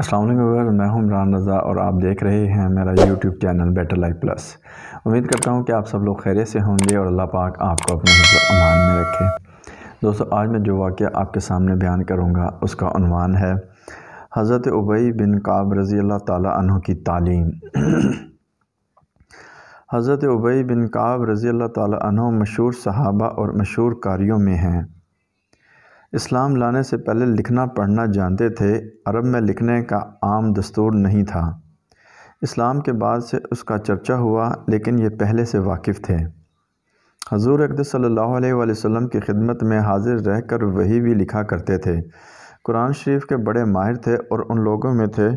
अस्सलाम वालेकुम मैं हूँ इमरान रज़ा और आप देख रहे हैं मेरा YouTube channel better life plus उम्मीद करता हूँ कि आप सब लोग खैरियत से होंगे और अल्लाह पाक आपको अपने अमान में रखे। दोस्तों, आज मैं जो वाक़ आपके सामने बयान करूँगा, उसका अनवान है। हज़रत उबई बिन काब रज़ी अल्लाह ताला की तालीम। हज़रत उबई बिन काब रज़ी अल्लाह ताला मशहूर सहाबा और मशहूर कारियों में हैं। इस्लाम लाने से पहले लिखना पढ़ना जानते थे, अरब में लिखने का आम दस्तूर नहीं था। इस्लाम के बाद से उसका चर्चा हुआ, लेकिन ये पहले से वाकिफ़ थे। हजूर अकदस सल्लल्लाहु की खिदमत में हाजिर रहकर वही भी लिखा करते थे। कुरान शरीफ के बड़े माहिर थे और उन लोगों में थे,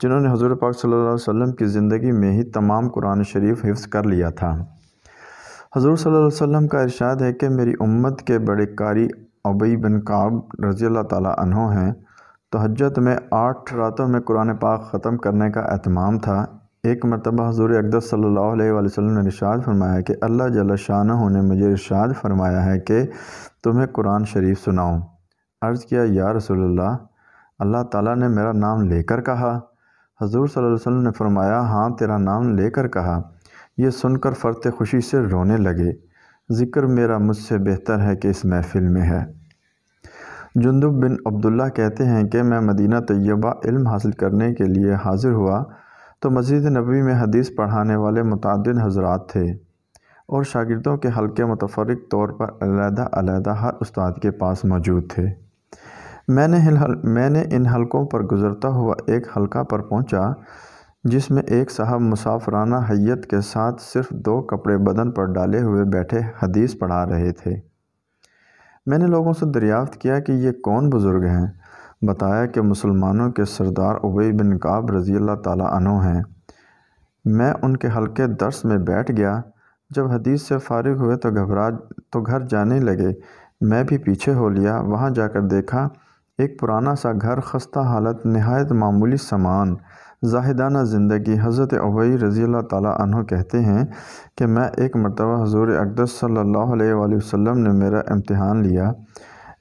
जिन्होंने हजूर पाक सल्लल्लाहु अलैहि वसल्लम की ज़िंदगी में ही तमाम कुरान शरीफ हिफ्ज़ कर लिया था। हजूर सल्लल्लाहु अलैहि वसल्लम का इरशाद है कि मेरी उम्मत के बड़े कारी अबई बिन काब रज़ी अल्लाह अन्हों हैं तो हजत में आठ रातों में कुरान पाक ख़त्म करने का अहतमाम था। एक मरतबा हजूर अकदस सल्लल्लाहु अलैहि वसल्लम ने इरशाद फरमाया कि अल्लाह जल शाह ने मुझे इरशाद फरमाया है कि तुम्हें कुरान शरीफ सुनाऊँ। अर्ज़ किया, या रसोल्ला अल्लाह ताला ने मेरा नाम लेकर कहा। हजूर सल्लल्लाहु अलैहि वसल्लम ने फरमाया हाँ तेरा नाम लेकर कहा। यह सुनकर फ़र्त खुशी से रोने लगे। ज़िक्र मेरा मुझसे बेहतर है कि इस महफ़िल में है। जुंदुब बिन अब्दुल्ला कहते हैं कि मैं मदीना तैयबा इल्म हासिल करने के लिए हाज़िर हुआ तो मस्जिद नबी में हदीस पढ़ाने वाले मुतद हजरात थे और शागिर्दों के हल्के मुतफरक तौर पर अलहदा हर उस्ताद के पास मौजूद थे। मैंने मैंने इन हलकों पर गुज़रता हुआ एक हलका पर पहुँचा जिसमें एक साहब मुसाफराना हैत के साथ सिर्फ़ दो कपड़े बदन पर डाले हुए बैठे हदीस पढ़ा रहे थे। मैंने लोगों से दरियाफ़त किया कि ये कौन बुज़ुर्ग हैं। बताया कि मुसलमानों के सरदार उबई बिन काब रज़ी अल्लाह अनो हैं। मैं उनके हल्के दर्स में बैठ गया। जब हदीस से फारिग हुए तो घबरा तो घर जाने लगे। मैं भी पीछे हो लिया। वहाँ जाकर देखा एक पुराना सा घर खस्ता हालत नहायत मामूली सामान। जाहिदाना ज़िंदगी हज़रत अबई रज़ी अल्लाह ताला कहते हैं कि मैं एक मरतबा हजूर अकदस सल्लल्लाहु अलैहि वसल्लम ने मेरा इम्तहान लिया।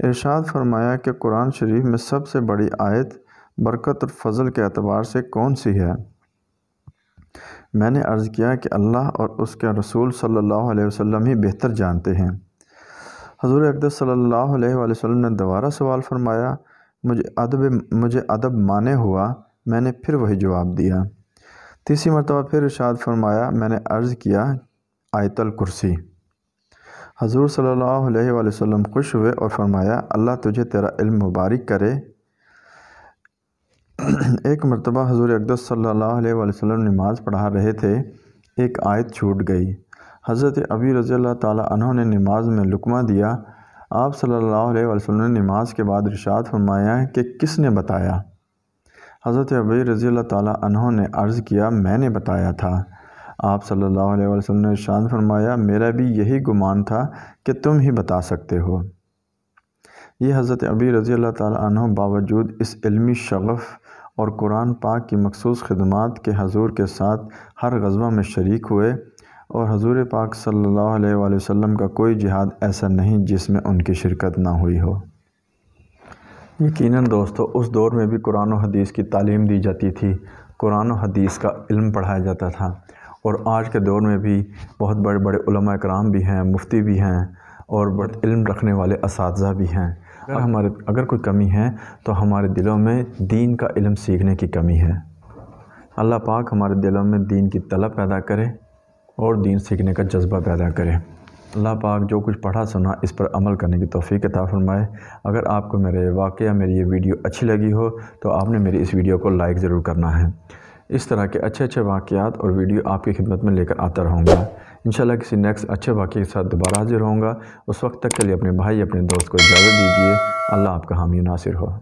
इरशाद फरमाया कि कुरान शरीफ में सबसे बड़ी आयत बरकत और फ़ज़ल के अतबार से कौन सी है? मैंने अर्ज़ किया कि अल्लाह और उसके रसूल सल्लल्लाहु अलैहि वसल्लम ही बेहतर जानते हैं। हजूर अकदस सल्लल्लाहु अलैहि वसल्लम ने दोबारा सवाल फरमाया, मुझे अदब मुझे अदब माने हुआ, मैंने फिर वही जवाब दिया। तीसरी मरतबा फिर इरशाद फरमाया, मैंने अर्ज़ किया आयतल कुर्सी। हजूर सल्ला वसल्लम खुश हुए और फरमाया, अल्लाह तुझे तेरा इल्म मुबारक करे। एक मरतबा हजूर अकदस अलैहि वसल्लम नमाज़ पढ़ा रहे थे, एक आयत छूट गई। हज़रत अबी रज़ी अल्लाह ने नमाज़ में लुकमा दिया। आप सल्लल्लाहु अलैहि वसल्लम ने नमाज़ के बाद इरशाद फरमाया कि किसने बताया? हज़रत अबी रज़ी अल्लाह ने अर्ज़ किया, मैंने बताया था। आप सल्लल्लाहु अलैहि वसल्लम ने शान फरमाया, मेरा भी यही गुमान था कि तुम ही बता सकते हो। ये हज़रत अबी रज़ी अल्लाह बावजूद इस इल्मी शगफ़ और कुरान पाक की मखसूस खदमात के हजूर के साथ हर गज़बा में शरीक हुए। और हजूर पाक सल्लल्लाहु अलैहि वसल्लम का कोई जिहाद ऐसा नहीं जिसमें उनकी शिरकत ना हुई हो। यकीनन दोस्तों, उस दौर में भी कुरान और हदीस की तालीम दी जाती थी। कुरान और हदीस का इल्म पढ़ाया जाता था। और आज के दौर में भी बहुत बड़े बड़े कराम भी हैं, मुफ्ती भी हैं और बड़े इल्म रखने वाले इस भी हैं। अगर हमारे, अगर कोई कमी है तो हमारे दिलों में दीन का इल्म सीखने की कमी है। अल्लाह पाक हमारे दिलों में दीन की तलब पैदा करे और दीन सीखने का जज्बा पैदा करें। अल्लाह पाक जो कुछ पढ़ा, सुना, इस पर अमल करने की तोफ़ी अता फ़रमाए। अगर आपको मेरे वाक़ मेरी ये वीडियो अच्छी लगी हो तो आपने मेरी इस वीडियो को लाइक ज़रूर करना है। इस तरह के अच्छे अच्छे वाक़ात और वीडियो आपकी खिदमत में लेकर आता रहूँगा। इन किसी नेक्स्ट अच्छे वाक़े के साथ दोबारा हाजिर होऊँगा। उस वक्त तक के लिए अपने भाई, अपने दोस्त को इजाज़त दीजिए। अल्लाह आपका हामी नासिर हो।